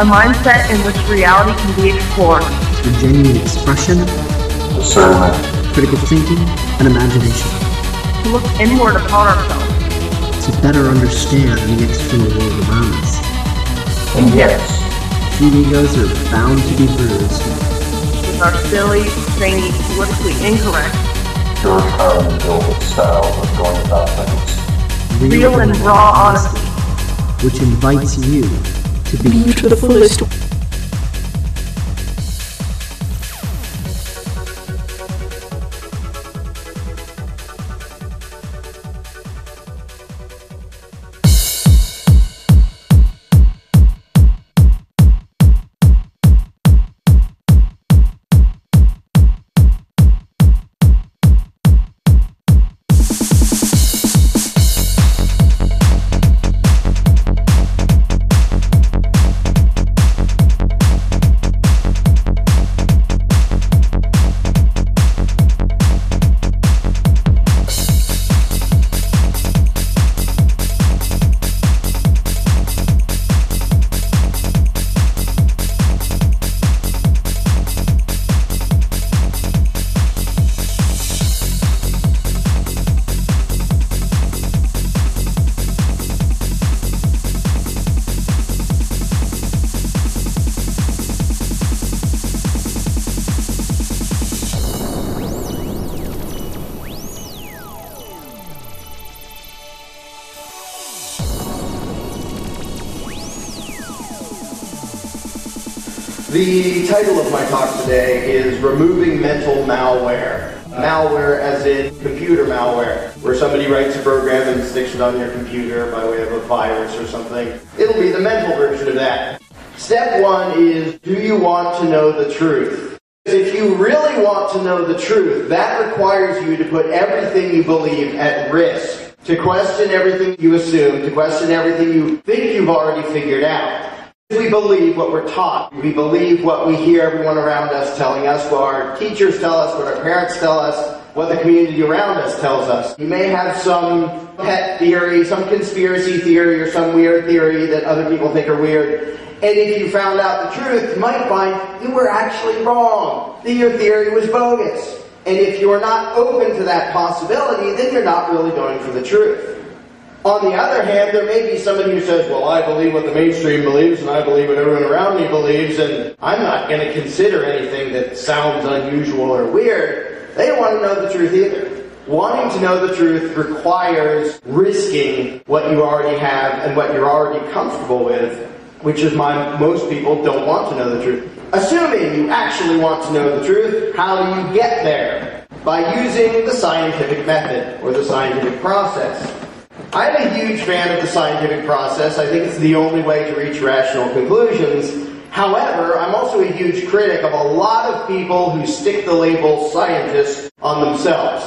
A mindset in which reality can be explored. It's a genuine expression, Discernment. critical thinking, and imagination. To look inward upon ourselves. To better understand the external world around us. And yes, Few egos are bound to be bruised. With our silly, zany, politically incorrect, George Carlin built a style of going about things. real and raw honesty. which invites you to be to the fullest. The title of my talk today is Removing Mental Malware. Malware as in computer malware, where somebody writes a program and sticks it on your computer by way of a virus or something. It'll be the mental version of that. Step one is, do you want to know the truth? If you really want to know the truth, that requires you to put everything you believe at risk. To question everything you assume, to question everything you think you've already figured out. We believe what we're taught. We believe what we hear everyone around us telling us, what our teachers tell us, what our parents tell us, what the community around us tells us. You may have some pet theory, some conspiracy theory, or some weird theory that other people think are weird. And if you found out the truth, you might find you were actually wrong, that your theory was bogus. And if you're not open to that possibility, then you're not really going for the truth. On the other hand, there may be somebody who says, well, I believe what the mainstream believes and I believe what everyone around me believes and I'm not going to consider anything that sounds unusual or weird. They don't want to know the truth either. Wanting to know the truth requires risking what you already have and what you're already comfortable with, which is why most people don't want to know the truth. Assuming you actually want to know the truth, how do you get there? By using the scientific method or the scientific process. I'm a huge fan of the scientific process. I think it's the only way to reach rational conclusions. However, I'm also a huge critic of a lot of people who stick the label scientist on themselves.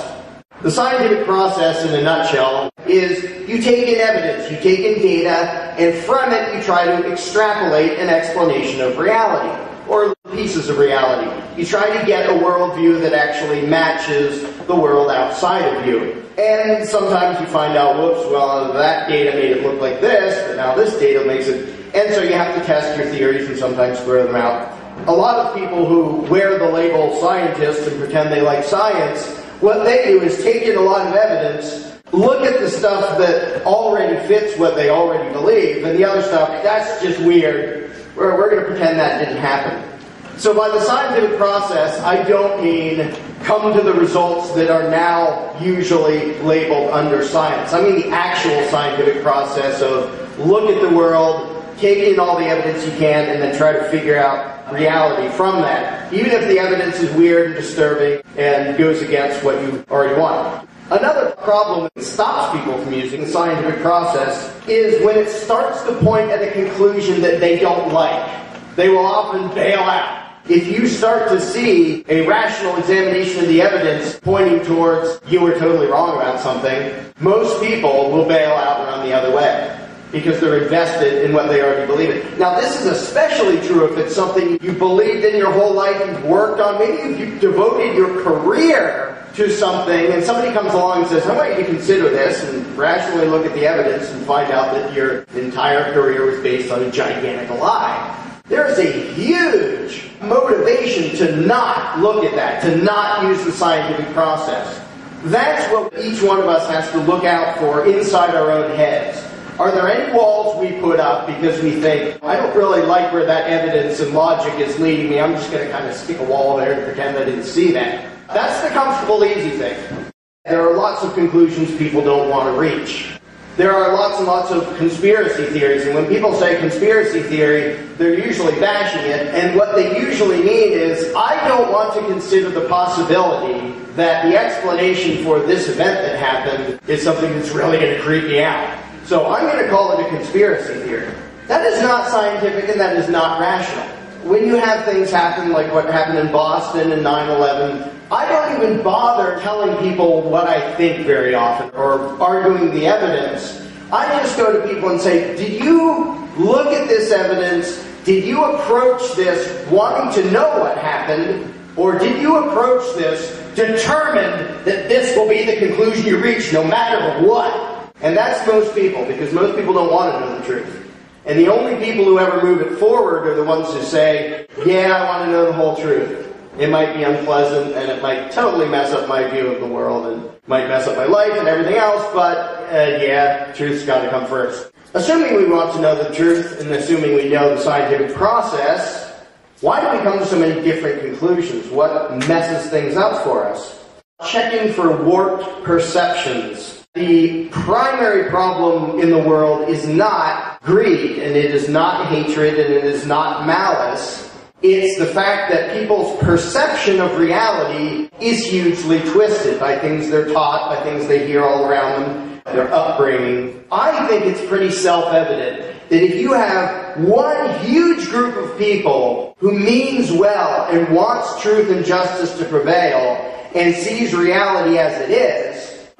The scientific process, in a nutshell, is you take in evidence, you take in data, and from it you try to extrapolate an explanation of reality, or pieces of reality. You try to get a worldview that actually matches the world outside of you. And sometimes you find out, whoops, well, that data made it look like this, but now this data makes it. And so you have to test your theories and sometimes throw them out. A lot of people who wear the label scientist and pretend they like science, what they do is take in a lot of evidence, look at the stuff that already fits what they already believe, and the other stuff, that's just weird. We're, we're going to pretend that didn't happen. So by the scientific process, I don't mean come to the results that are now usually labeled under science. I mean the actual scientific process of look at the world, take in all the evidence you can, and then try to figure out reality from that. Even if the evidence is weird and disturbing and goes against what you already want. Another problem that stops people from using the scientific process is when it starts to point at a conclusion that they don't like. They will often bail out. If you start to see a rational examination of the evidence pointing towards you were totally wrong about something, most people will bail out and run the other way because they're invested in what they already believe in. Now, this is especially true if it's something you believed in your whole life, you've worked on, maybe you've devoted your career to something, and somebody comes along and says, I want you to consider this and rationally look at the evidence and find out that your entire career was based on a gigantic lie. There's a huge motivation to not look at that, to not use the scientific process. That's what each one of us has to look out for inside our own heads. Are there any walls we put up because we think, I don't really like where that evidence and logic is leading me, I'm just going to kind of stick a wall there and pretend I didn't see that? That's the comfortable, easy thing. There are lots of conclusions people don't want to reach. There are lots and lots of conspiracy theories, and when people say conspiracy theory, they're usually bashing it, and what they usually mean is, I don't want to consider the possibility that the explanation for this event that happened is something that's really going to creep me out. So I'm going to call it a conspiracy theory. That is not scientific and that is not rational. When you have things happen like what happened in Boston and 9-11, I don't even bother telling people what I think very often or arguing the evidence. I just go to people and say, did you look at this evidence? Did you approach this wanting to know what happened? Or did you approach this determined that this will be the conclusion you reach no matter what? And that's most people, because most people don't want to know the truth. And the only people who ever move it forward are the ones who say, yeah, I want to know the whole truth. It might be unpleasant and it might totally mess up my view of the world and might mess up my life and everything else, but uh, yeah, truth's got to come first. Assuming we want to know the truth and assuming we know the scientific process, why do we come to so many different conclusions? What messes things up for us? Checking for warped perceptions. The primary problem in the world is not greed, and it is not hatred, and it is not malice. It's the fact that people's perception of reality is hugely twisted by things they're taught, by things they hear all around them, their upbringing. I think it's pretty self-evident that if you have one huge group of people who means well and wants truth and justice to prevail and sees reality as it is,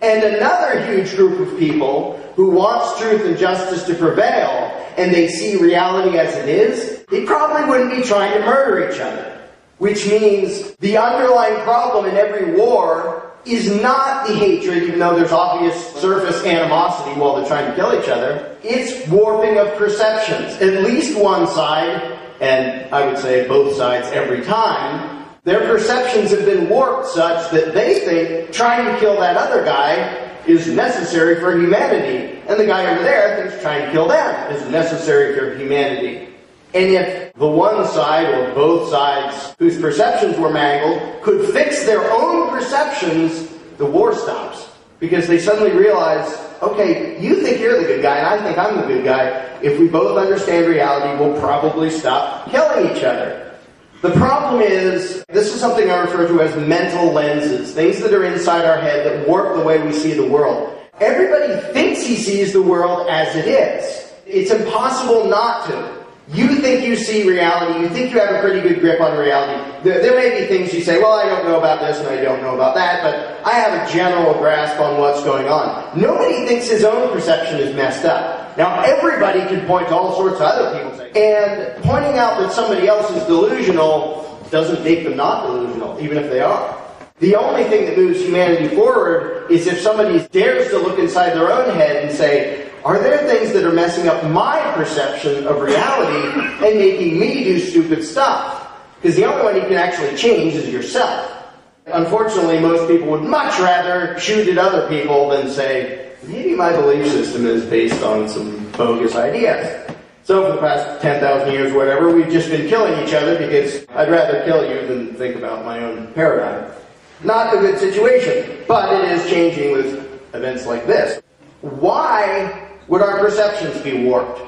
and another huge group of people who wants truth and justice to prevail, and they see reality as it is, they probably wouldn't be trying to murder each other. Which means the underlying problem in every war is not the hatred, even though there's obvious surface animosity while they're trying to kill each other. It's warping of perceptions. At least one side, and I would say both sides every time, their perceptions have been warped such that they think trying to kill that other guy is necessary for humanity. And the guy over there thinks trying to kill them is necessary for humanity. And if the one side or both sides whose perceptions were mangled could fix their own perceptions, the war stops. Because they suddenly realize, okay, you think you're the good guy and I think I'm the good guy. If we both understand reality, we'll probably stop killing each other. The problem is, this is something I refer to as mental lenses, things that are inside our head that warp the way we see the world. Everybody thinks he sees the world as it is. It's impossible not to. You think you see reality, you think you have a pretty good grip on reality. There, there, may be things you say, well, I don't know about this and I don't know about that, but I have a general grasp on what's going on. Nobody thinks his own perception is messed up. Now, everybody can point to all sorts of other people's and pointing out that somebody else is delusional doesn't make them not delusional, even if they are. The only thing that moves humanity forward is if somebody dares to look inside their own head and say, are there things that are messing up my perception of reality and making me do stupid stuff? Because the only one you can actually change is yourself. Unfortunately, most people would much rather shoot at other people than say, maybe my belief system is based on some bogus ideas. So for the past 10,000 years whatever, we've just been killing each other because I'd rather kill you than think about my own paradigm. Not a good situation, but it is changing with events like this. Why would our perceptions be warped?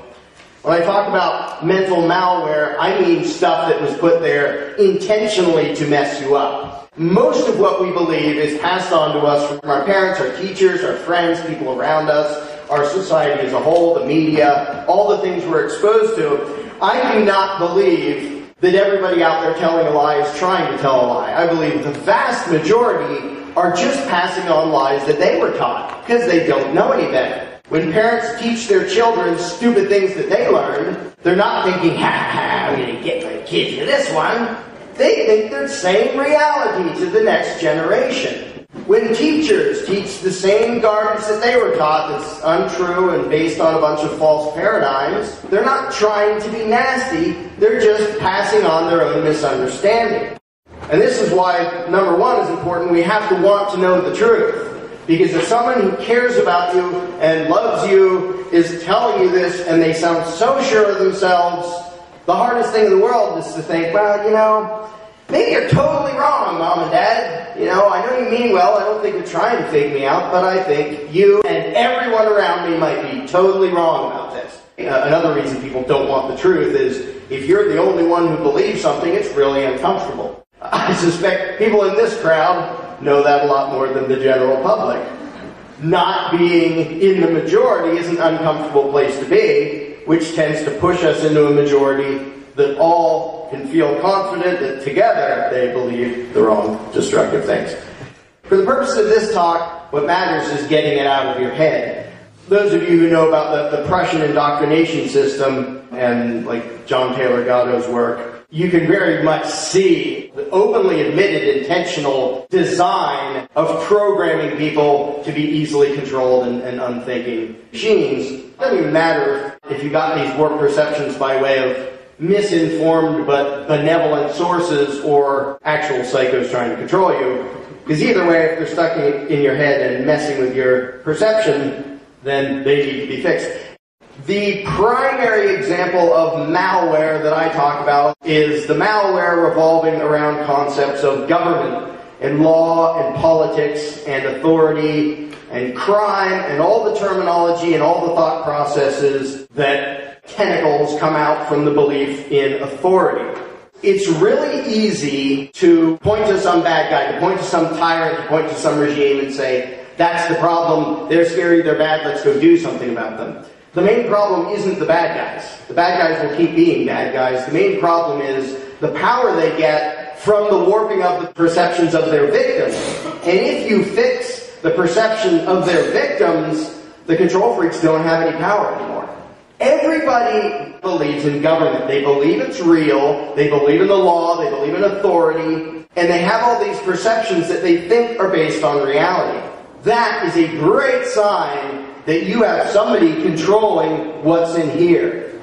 When I talk about mental malware, I mean stuff that was put there intentionally to mess you up. Most of what we believe is passed on to us from our parents, our teachers, our friends, people around us, our society as a whole, the media, all the things we're exposed to. I do not believe that everybody out there telling a lie is trying to tell a lie. I believe the vast majority are just passing on lies that they were taught because they don't know any better. When parents teach their children stupid things that they learned, they're not thinking, ha ha, I'm going to get my kids with this one. They think they're saying reality to the next generation. When teachers teach the same garbage that they were taught that's untrue and based on a bunch of false paradigms, they're not trying to be nasty, they're just passing on their own misunderstanding. And this is why number one is important. We have to want to know the truth. Because if someone who cares about you and loves you is telling you this and they sound so sure of themselves, the hardest thing in the world is to think, well, you know, maybe you're totally wrong, mom and dad. You know, I know you mean well. I don't think you're trying to fake me out, but I think you and everyone around me might be totally wrong about this. Uh, another reason people don't want the truth is if you're the only one who believes something, it's really uncomfortable. I suspect people in this crowd know that a lot more than the general public. Not being in the majority is an uncomfortable place to be, which tends to push us into a majority that all can feel confident that together they believe the wrong destructive things. For the purpose of this talk, what matters is getting it out of your head. Those of you who know about the, the Prussian indoctrination system and like John Taylor Gatto's work, you can very much see the openly admitted intentional design of programming people to be easily controlled and, and unthinking machines. It doesn't even matter if you got these warped perceptions by way of misinformed but benevolent sources or actual psychos trying to control you. Because either way, if they're stuck in, in your head and messing with your perception, then they need to be fixed. The primary example of malware that I talk about is the malware revolving around concepts of government and law and politics and authority and crime and all the terminology and all the thought processes that tentacles come out from the belief in authority. It's really easy to point to some bad guy, to point to some tyrant, to point to some regime and say, that's the problem, they're scary, they're bad, let's go do something about them. The main problem isn't the bad guys. The bad guys will keep being bad guys. The main problem is the power they get from the warping of the perceptions of their victims. And if you fix the perception of their victims, the control freaks don't have any power anymore. Everybody believes in government. They believe it's real. They believe in the law. They believe in authority. And they have all these perceptions that they think are based on reality. That is a great sign that you have somebody controlling what's in here.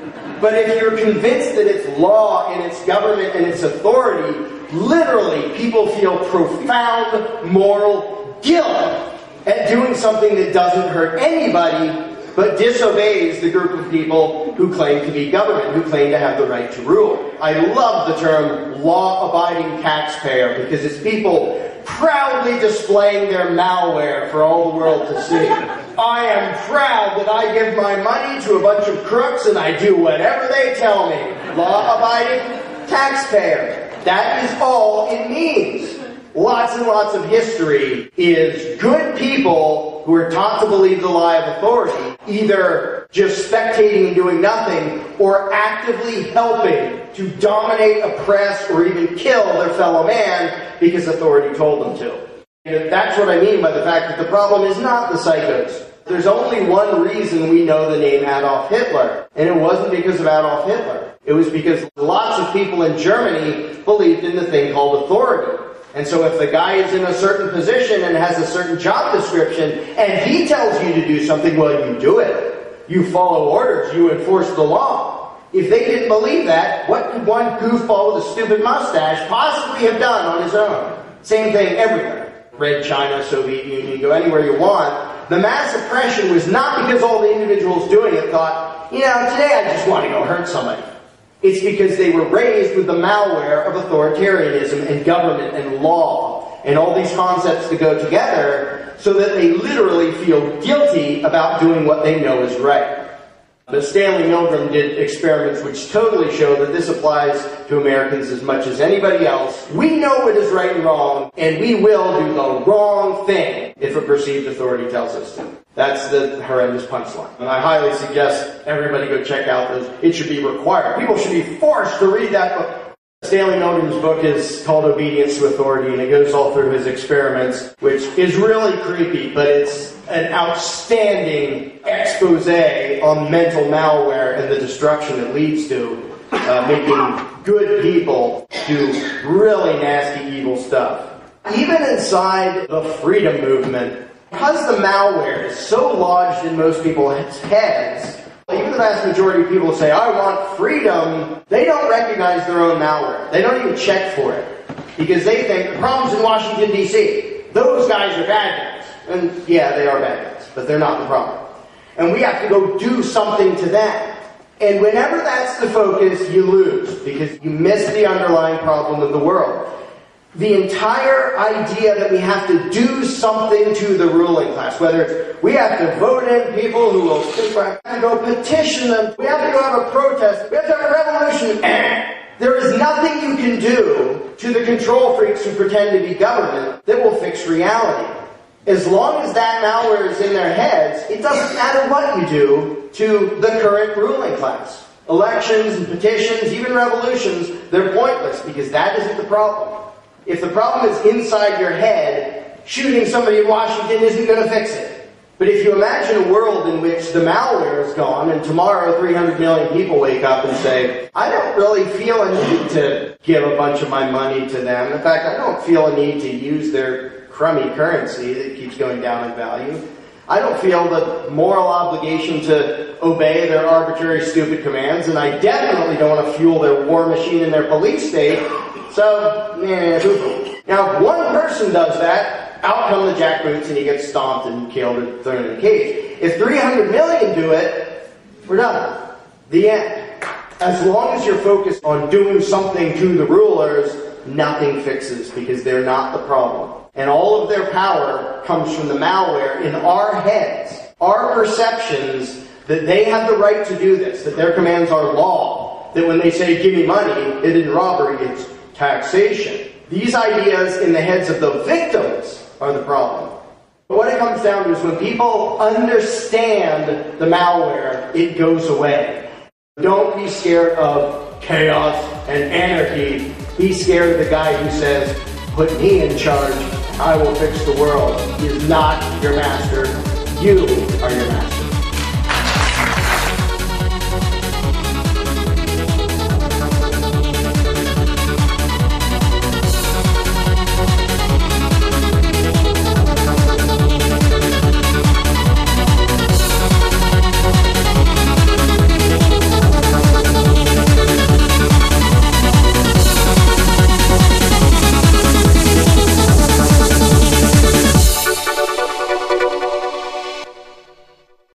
But if you're convinced that it's law and it's government and it's authority, literally people feel profound moral guilt at doing something that doesn't hurt anybody but disobeys the group of people who claim to be government, who claim to have the right to rule. I love the term law-abiding taxpayer because it's people proudly displaying their malware for all the world to see. I am proud that I give my money to a bunch of crooks and I do whatever they tell me. Law abiding taxpayer. That is all it means. Lots and lots of history is good people who are taught to believe the lie of authority, either just spectating and doing nothing, or actively helping to dominate, oppress, or even kill their fellow man because authority told them to. And that's what I mean by the fact that the problem is not the psychos. There's only one reason we know the name Adolf Hitler, and it wasn't because of Adolf Hitler. It was because lots of people in Germany believed in the thing called authority. And so if the guy is in a certain position and has a certain job description, and he tells you to do something, well, you do it. You follow orders, you enforce the law. If they didn't believe that, what could one goofball with a stupid mustache possibly have done on his own? Same thing everywhere. Red China, Soviet Union, go anywhere you want. The mass oppression was not because all the individuals doing it thought, you know, today I just want to go hurt somebody. It's because they were raised with the malware of authoritarianism and government and law and all these concepts that go together so that they literally feel guilty about doing what they know is right. But Stanley Milgram did experiments which totally show that this applies to Americans as much as anybody else. We know what is right and wrong, and we will do the wrong thing if a perceived authority tells us to. That's the horrendous punchline. And I highly suggest everybody go check out those. It should be required. People should be forced to read that book. Stanley Milgram's book is called Obedience to Authority, and it goes all through his experiments, which is really creepy, but it's an outstanding expose on mental malware and the destruction it leads to, uh, making good people do really nasty, evil stuff. Even inside the freedom movement, because the malware is so lodged in most people's heads, the vast majority of people say, I want freedom, they don't recognize their own malware. They don't even check for it. Because they think the problem's in Washington, D.C. Those guys are bad guys. And yeah, they are bad guys, but they're not the problem. And we have to go do something to them. And whenever that's the focus, you lose because you miss the underlying problem of the world the entire idea that we have to do something to the ruling class, whether it's we have to vote in people who will speak back, to go petition them, we have to go have a protest, we have to have a revolution. there is nothing you can do to the control freaks who pretend to be government that will fix reality. As long as that malware is in their heads, it doesn't matter what you do to the current ruling class. Elections and petitions, even revolutions, they're pointless because that isn't the problem. If the problem is inside your head, shooting somebody in Washington isn't going to fix it. But if you imagine a world in which the malware is gone and tomorrow 300 million people wake up and say, I don't really feel a need to give a bunch of my money to them. In fact, I don't feel a need to use their crummy currency that keeps going down in value. I don't feel the moral obligation to obey their arbitrary, stupid commands, and I definitely don't want to fuel their war machine in their police state so, now if one person does that, out come the jackboots and he gets stomped and killed and thrown in a cage. If 300 million do it, we're done. The end. As long as you're focused on doing something to the rulers, nothing fixes because they're not the problem. And all of their power comes from the malware in our heads, our perceptions that they have the right to do this, that their commands are law, that when they say give me money, it isn't robbery, it's taxation. These ideas in the heads of the victims are the problem. But what it comes down to is when people understand the malware, it goes away. Don't be scared of chaos and anarchy. Be scared of the guy who says, put me in charge, I will fix the world. He is not your master. You are your master.